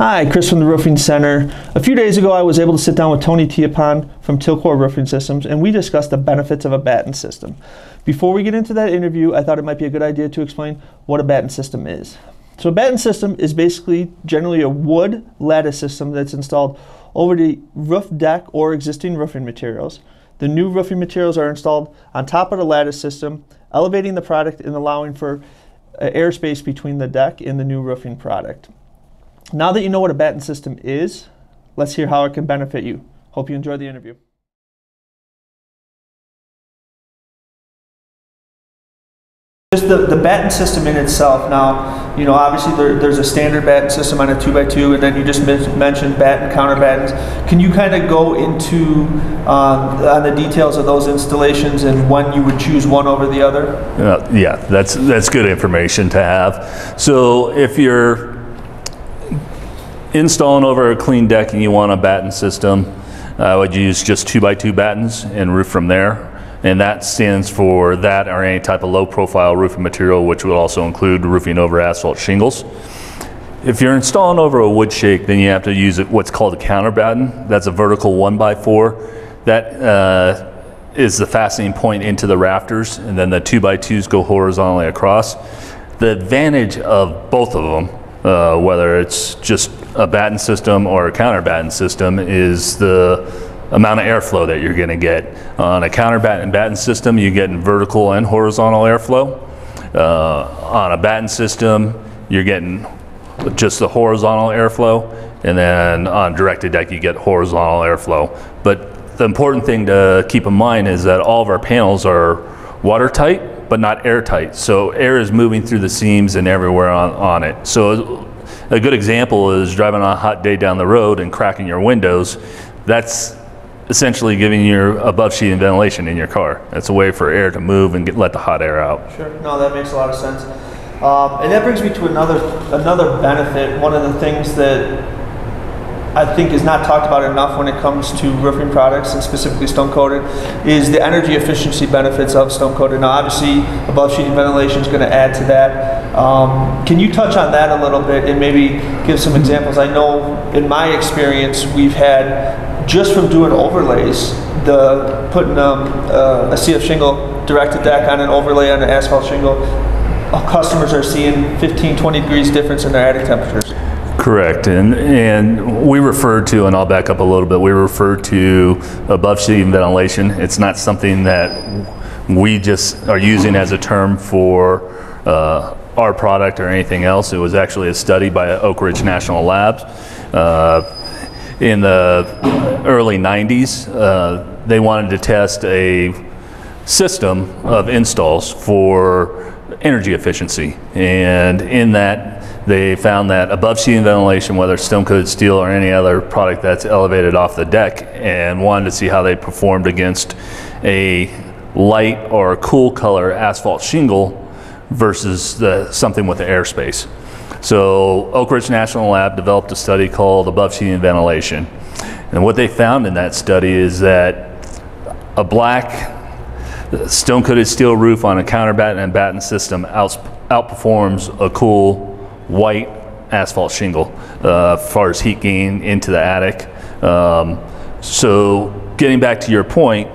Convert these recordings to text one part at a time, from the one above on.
Hi, Chris from the Roofing Center. A few days ago, I was able to sit down with Tony Tiapon from Tilcor Roofing Systems, and we discussed the benefits of a batten system. Before we get into that interview, I thought it might be a good idea to explain what a batten system is. So, a batten system is basically generally a wood lattice system that's installed over the roof deck or existing roofing materials. The new roofing materials are installed on top of the lattice system, elevating the product and allowing for uh, airspace between the deck and the new roofing product. Now that you know what a batten system is, let's hear how it can benefit you. Hope you enjoy the interview. Just the, the batten system in itself. Now, you know, obviously there, there's a standard batten system on a 2x2, and then you just mentioned batten counter battens. Can you kind of go into uh, on the details of those installations and when you would choose one over the other? Uh, yeah, that's, that's good information to have. So if you're installing over a clean deck and you want a batten system, I would use just two by two battens and roof from there. And that stands for that or any type of low profile roofing material, which would also include roofing over asphalt shingles. If you're installing over a wood shake, then you have to use what's called a counter batten. That's a vertical one by four. That uh, is the fastening point into the rafters, and then the two by twos go horizontally across. The advantage of both of them uh, whether it's just a batten system or a counter batten system, is the amount of airflow that you're going to get. On a counter batten batten system, you get vertical and horizontal airflow. Uh, on a batten system, you're getting just the horizontal airflow, and then on directed deck, you get horizontal airflow. But the important thing to keep in mind is that all of our panels are watertight but not airtight. So air is moving through the seams and everywhere on, on it. So a good example is driving on a hot day down the road and cracking your windows. That's essentially giving your above sheathing ventilation in your car. That's a way for air to move and get, let the hot air out. Sure, no, that makes a lot of sense. Um, and that brings me to another another benefit. One of the things that I think is not talked about enough when it comes to roofing products and specifically stone coated is the energy efficiency benefits of stone coated. Now, obviously, above sheathing ventilation is going to add to that. Um, can you touch on that a little bit and maybe give some examples? I know in my experience, we've had just from doing overlays, the putting um, uh, a CF shingle directed deck on an overlay on an asphalt shingle, customers are seeing 15, 20 degrees difference in their attic temperatures. Correct, and and we refer to, and I'll back up a little bit. We refer to above sheathing ventilation. It's not something that we just are using as a term for uh, our product or anything else. It was actually a study by Oak Ridge National Labs uh, in the early 90s. Uh, they wanted to test a system of installs for energy efficiency, and in that they found that above sheathing ventilation, whether it's stone coated steel or any other product that's elevated off the deck, and wanted to see how they performed against a light or cool color asphalt shingle versus the, something with the airspace. So Oak Ridge National Lab developed a study called above sheathing ventilation. And what they found in that study is that a black stone coated steel roof on a counter batten and batten system outperforms a cool white asphalt shingle uh, as far as heat gain into the attic. Um, so getting back to your point,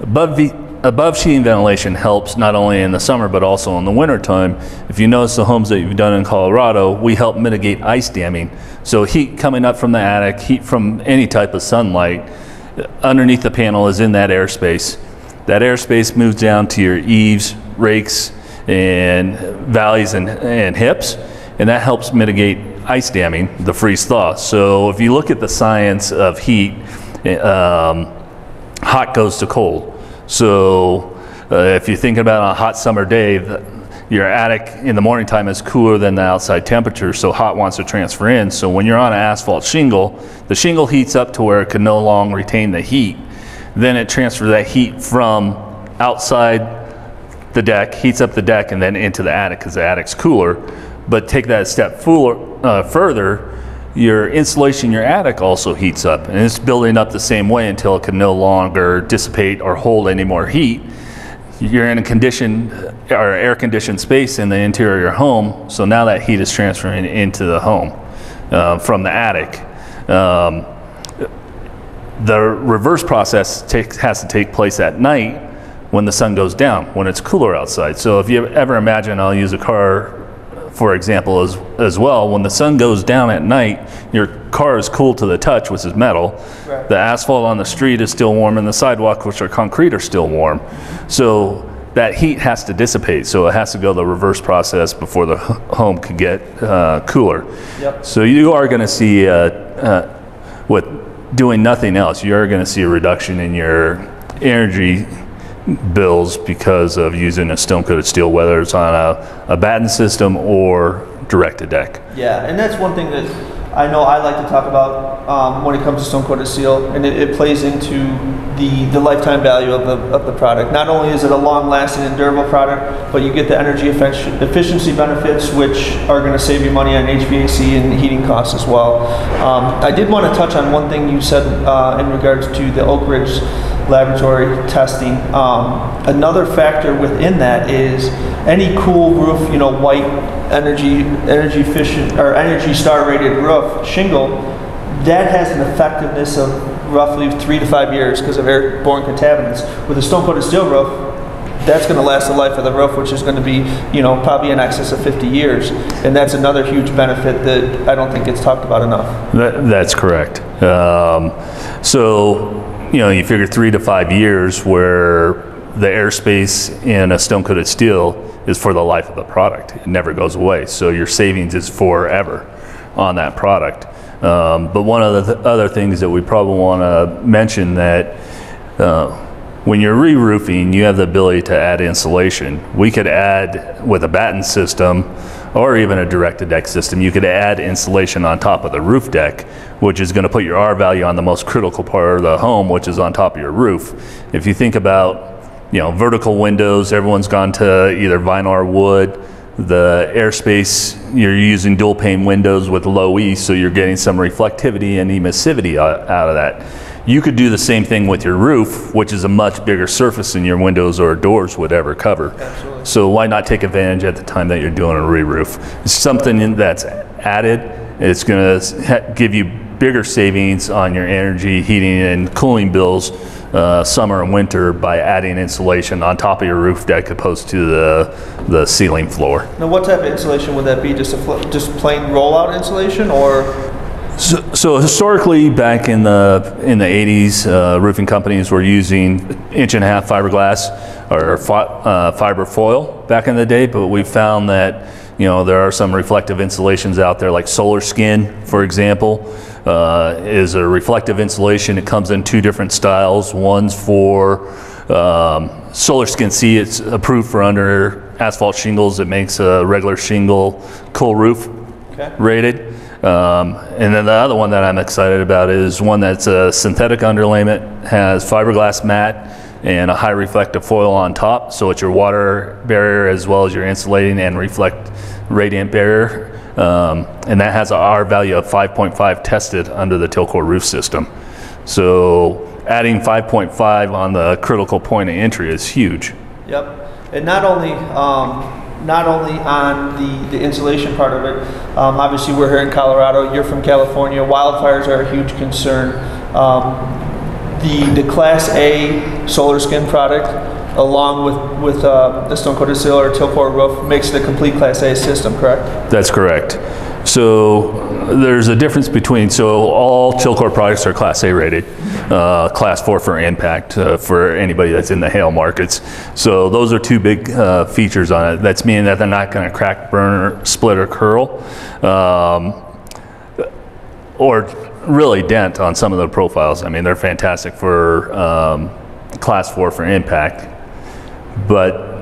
above, the, above sheathing ventilation helps not only in the summer but also in the winter time. If you notice the homes that you've done in Colorado, we help mitigate ice damming. So heat coming up from the attic, heat from any type of sunlight, underneath the panel is in that airspace. That airspace moves down to your eaves, rakes, and valleys and, and hips and that helps mitigate ice damming, the freeze thaw. So if you look at the science of heat, um, hot goes to cold. So uh, if you think about a hot summer day, the, your attic in the morning time is cooler than the outside temperature, so hot wants to transfer in. So when you're on an asphalt shingle, the shingle heats up to where it can no longer retain the heat. Then it transfers that heat from outside the deck, heats up the deck, and then into the attic because the attic's cooler. But take that a step fuller, uh, further, your insulation in your attic also heats up and it's building up the same way until it can no longer dissipate or hold any more heat. You're in a conditioned or air conditioned space in the interior of your home, so now that heat is transferring into the home. uh, from the attic. Um, the reverse process takes, has to take place at night when the sun goes down, when it's cooler outside. So if you ever imagine, I'll use a car for example as, as well, when the sun goes down at night, your car is cool to the touch, which is metal. Right. The asphalt on the street is still warm and the sidewalk, which are concrete, are still warm. So that heat has to dissipate. So it has to go the reverse process before the home could get uh, cooler. Yep. So you are going to see, uh, uh, with doing nothing else, you are going to see a reduction in your energy bills because of using a stone coated steel, whether it's on a, a batten system or direct to deck. Yeah, and that's one thing that I know I like to talk about um, when it comes to stone coated steel, and it, it plays into the, the lifetime value of the, of the product. Not only is it a long lasting and durable product, but you get the energy efficiency benefits, which are going to save you money on HVAC and heating costs as well. Um, I did want to touch on one thing you said uh, in regards to the Oak Ridge laboratory testing. Um, another factor within that is any cool roof, you know, white energy energy efficient or energy star rated roof shingle, that has an effectiveness of roughly three to five years because of airborne contaminants. With a stone coated steel roof, that's going to last the life of the roof, which is going to be, you know, probably in excess of 50 years. And that's another huge benefit that I don't think gets talked about enough. That, that's correct. Um, so, you know, you figure three to five years where the airspace in a stone coated steel is for the life of the product. It never goes away. So your savings is forever on that product. Um, but one of the th- other things that we probably want to mention that uh, when you're re-roofing, you have the ability to add insulation. We could add with a batten system or even a directed deck system, you could add insulation on top of the roof deck, which is going to put your R value on the most critical part of the home, which is on top of your roof. If you think about, you know, vertical windows, everyone's gone to either vinyl or wood. The airspace, you're using dual pane windows with low E, so you're getting some reflectivity and emissivity out of that. You could do the same thing with your roof, which is a much bigger surface than your windows or doors would ever cover. Absolutely. So why not take advantage at the time that you're doing a re-roof? It's something that's added. It's going to give you bigger savings on your energy, heating, and cooling bills uh, summer and winter by adding insulation on top of your roof deck opposed to the the ceiling floor. Now, what type of insulation would that be? Just a just plain rollout insulation, or So, so historically, back in the in the 80s, uh, roofing companies were using inch and a half fiberglass or fi- uh, fiber foil back in the day. But we found that you know there are some reflective insulations out there, like Solar Skin, for example, uh, is a reflective insulation. It comes in two different styles. One's for um, Solar Skin C. It's approved for under asphalt shingles. It makes a regular shingle cool roof okay? rated. Um, and then the other one that I'm excited about is one that's a synthetic underlayment, has fiberglass mat and a high reflective foil on top. So it's your water barrier as well as your insulating and reflect radiant barrier. Um, and that has a R value of 5.5 tested under the Tilcor roof system. So adding 5.5 on the critical point of entry is huge. Yep. And not only um, not only on the, the insulation part of it. Um, obviously, we're here in Colorado. You're from California. Wildfires are a huge concern. Um, the the Class A solar skin product, along with with uh, the stone coated steel or Tilcor roof, makes it a complete Class A system. Correct? That's correct. So there's a difference between, so all Tilcor products are Class A rated, uh, Class 4 for impact uh, for anybody that's in the hail markets. So those are two big uh, features on it. That's meaning that they're not going to crack, burn, or split, or curl. Um, or really dent on some of the profiles. I mean, they're fantastic for um, class four for impact, but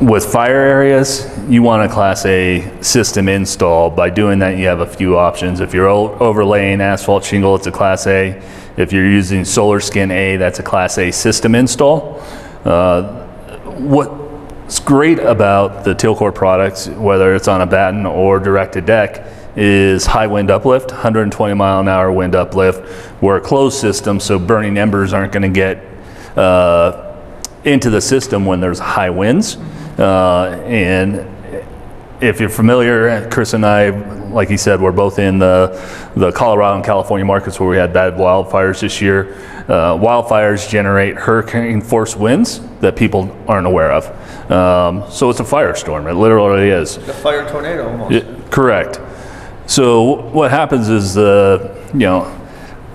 with fire areas, you want a class A system install. By doing that, you have a few options. If you're overlaying asphalt shingle, it's a class A. If you're using solar skin A, that's a class A system install. Uh, what's great about the Tilcor products, whether it's on a batten or directed deck, is high wind uplift, 120 mile an hour wind uplift. We're a closed system, so burning embers aren't going to get uh, into the system when there's high winds. Uh, and if you're familiar, Chris and I like he said, we're both in the, the Colorado and California markets where we had bad wildfires this year. Uh, wildfires generate hurricane force winds that people aren't aware of. Um, so it's a firestorm. It literally is. A fire tornado almost. Yeah, correct. So what happens is, uh, you know,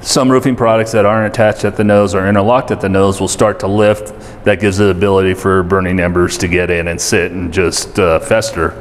some roofing products that aren't attached at the nose or interlocked at the nose will start to lift. That gives the ability for burning embers to get in and sit and just uh, fester.